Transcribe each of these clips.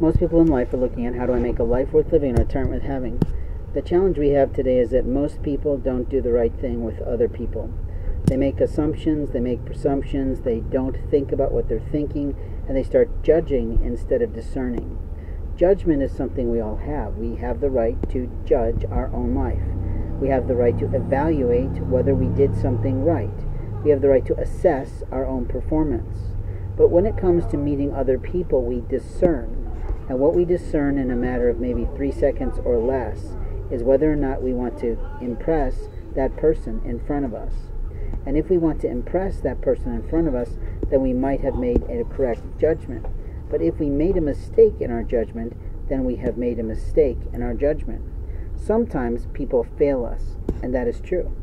Most people in life are looking at how do I make a life worth living and a retirement worth having. The challenge we have today is that most people don't do the right thing with other people. They make assumptions, they make presumptions, they don't think about what they're thinking, and they start judging instead of discerning. Judgment is something we all have. We have the right to judge our own life. We have the right to evaluate whether we did something right. We have the right to assess our own performance. But when it comes to meeting other people, we discern. And what we discern in a matter of maybe three seconds or less is whether or not we want to impress that person in front of us. And if we want to impress that person in front of us, then we might have made a correct judgment. But if we made a mistake in our judgment, then we have made a mistake in our judgment. Sometimes people fail us, and that is true.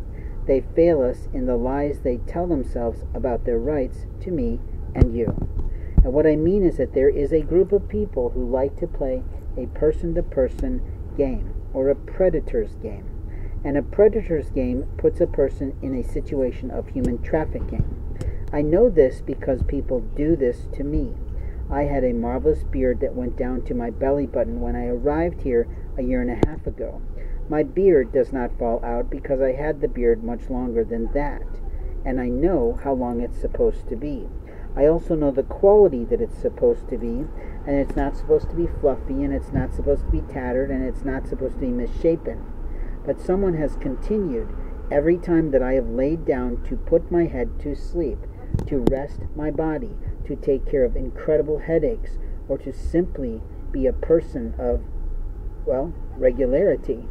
They fail us in the lies they tell themselves about their rights to me and you. And what I mean is that there is a group of people who like to play a person to person game or a predator's game. And a predator's game puts a person in a situation of human trafficking. I know this because people do this to me. I had a marvelous beard that went down to my belly button when I arrived here a year and a half ago. My beard does not fall out because I had the beard much longer than that, and I know how long it's supposed to be. I also know the quality that it's supposed to be, and it's not supposed to be fluffy, and it's not supposed to be tattered, and it's not supposed to be misshapen. But someone has continued every time that I have laid down to put my head to sleep, to rest my body, to take care of incredible headaches, or to simply be a person of, well, regularity.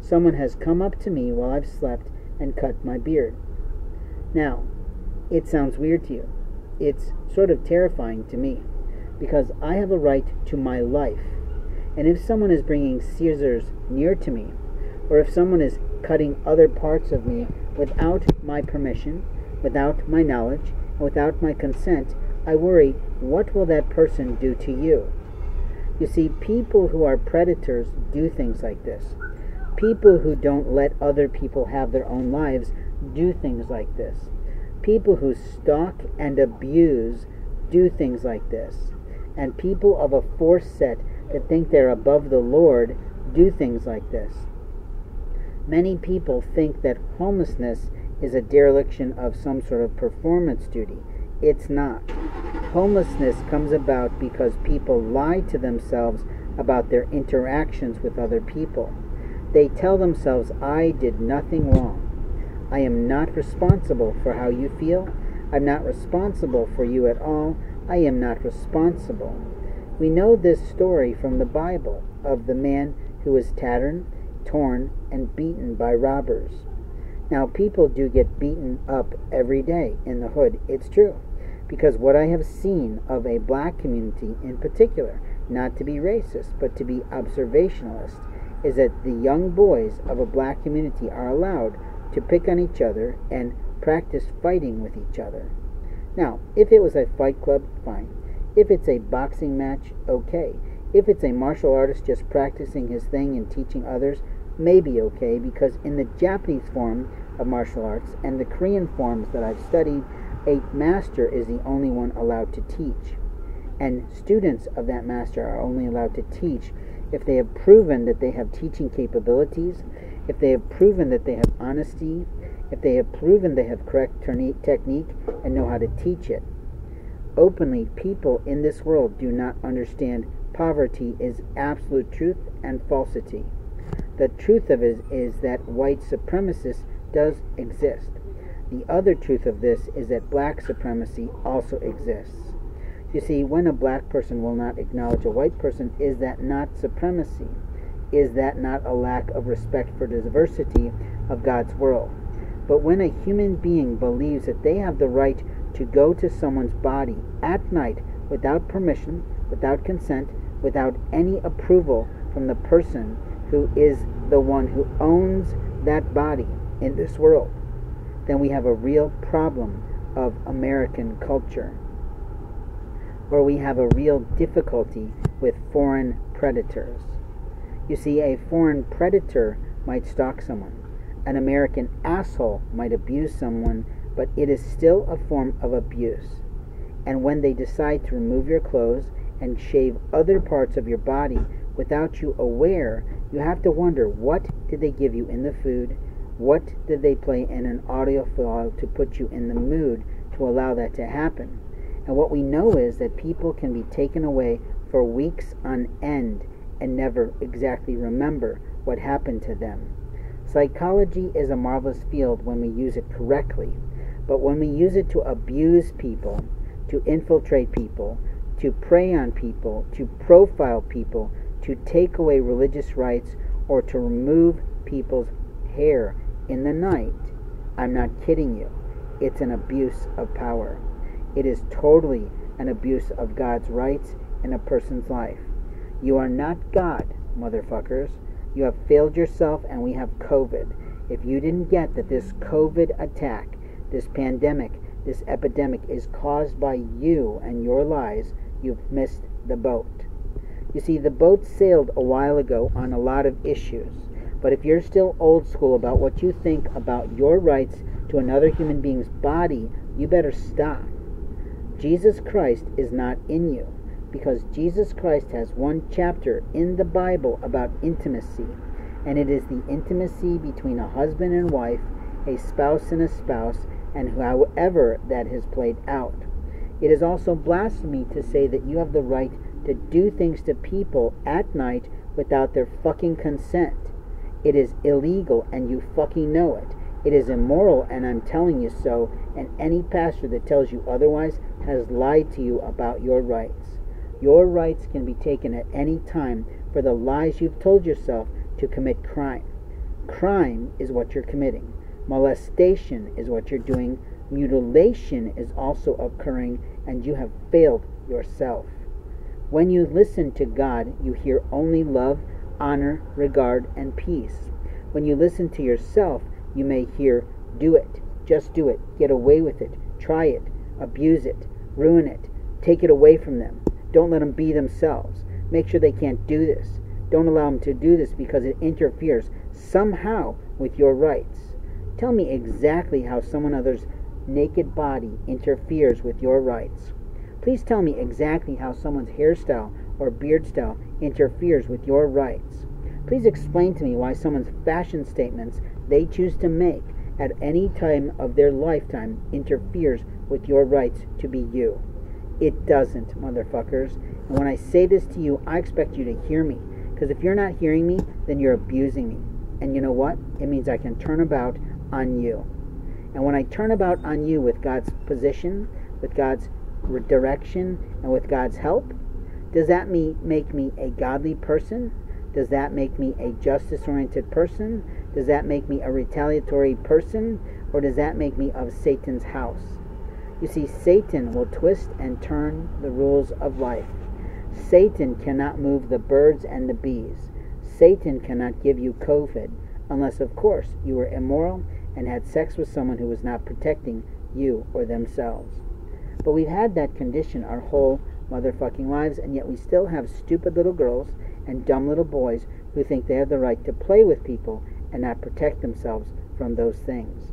Someone has come up to me while I've slept and cut my beard. Now, it sounds weird to you it's sort of terrifying to me because I have a right to my life. And if someone is bringing scissors near to me, or if someone is cutting other parts of me without my permission, without my knowledge, without my consent, I worry, what will that person do to you? You see, people who are predators do things like this. People who don't let other people have their own lives do things like this people who stalk and abuse do things like this. And people of a force set that think they're above the Lord do things like this. Many people think that homelessness is a dereliction of some sort of performance duty. It's not. Homelessness comes about because people lie to themselves about their interactions with other people. They tell themselves, I did nothing wrong. I am not responsible for how you feel. I'm not responsible for you at all. I am not responsible. We know this story from the Bible of the man who was tattered, torn, and beaten by robbers. Now, people do get beaten up every day in the hood. It's true. Because what I have seen of a black community in particular, not to be racist, but to be observationalist, is that the young boys of a black community are allowed to pick on each other and practice fighting with each other. Now, if it was a fight club, fine. If it's a boxing match, okay. If it's a martial artist just practicing his thing and teaching others, maybe okay, because in the Japanese form of martial arts and the Korean forms that I've studied, a master is the only one allowed to teach. And students of that master are only allowed to teach if they have proven that they have teaching capabilities if they have proven that they have honesty, if they have proven they have correct technique and know how to teach it. Openly, people in this world do not understand poverty is absolute truth and falsity. The truth of it is that white supremacist does exist. The other truth of this is that black supremacy also exists. You see, when a black person will not acknowledge a white person, is that not supremacy? Is that not a lack of respect for diversity of God's world? But when a human being believes that they have the right to go to someone's body at night without permission, without consent, without any approval from the person who is the one who owns that body in this world, then we have a real problem of American culture. Or we have a real difficulty with foreign predators. You see, a foreign predator might stalk someone. An American asshole might abuse someone, but it is still a form of abuse. And when they decide to remove your clothes and shave other parts of your body without you aware, you have to wonder what did they give you in the food? What did they play in an audio file to put you in the mood to allow that to happen? And what we know is that people can be taken away for weeks on end and never exactly remember what happened to them. Psychology is a marvelous field when we use it correctly, but when we use it to abuse people, to infiltrate people, to prey on people, to profile people, to take away religious rights, or to remove people's hair in the night, I'm not kidding you. It's an abuse of power. It is totally an abuse of God's rights in a person's life. You are not God, motherfuckers. You have failed yourself, and we have COVID. If you didn't get that this COVID attack, this pandemic, this epidemic is caused by you and your lies, you've missed the boat. You see, the boat sailed a while ago on a lot of issues. But if you're still old school about what you think about your rights to another human being's body, you better stop. Jesus Christ is not in you because Jesus Christ has one chapter in the Bible about intimacy, and it is the intimacy between a husband and wife, a spouse and a spouse, and however that is played out. It is also blasphemy to say that you have the right to do things to people at night without their fucking consent. It is illegal and you fucking know it. It is immoral and I'm telling you so, and any pastor that tells you otherwise has lied to you about your rights. Your rights can be taken at any time for the lies you've told yourself to commit crime. Crime is what you're committing. Molestation is what you're doing. Mutilation is also occurring, and you have failed yourself. When you listen to God, you hear only love, honor, regard, and peace. When you listen to yourself, you may hear, do it, just do it, get away with it, try it, abuse it, ruin it, take it away from them. Don't let them be themselves. Make sure they can't do this. Don't allow them to do this because it interferes somehow with your rights. Tell me exactly how someone other's naked body interferes with your rights. Please tell me exactly how someone's hairstyle or beard style interferes with your rights. Please explain to me why someone's fashion statements they choose to make at any time of their lifetime interferes with your rights to be you. It doesn't, motherfuckers. And when I say this to you, I expect you to hear me. Because if you're not hearing me, then you're abusing me. And you know what? It means I can turn about on you. And when I turn about on you with God's position, with God's direction, and with God's help, does that me make me a godly person? Does that make me a justice oriented person? Does that make me a retaliatory person? Or does that make me of Satan's house? You see, Satan will twist and turn the rules of life. Satan cannot move the birds and the bees. Satan cannot give you COVID, unless, of course, you were immoral and had sex with someone who was not protecting you or themselves. But we've had that condition our whole motherfucking lives, and yet we still have stupid little girls and dumb little boys who think they have the right to play with people and not protect themselves from those things.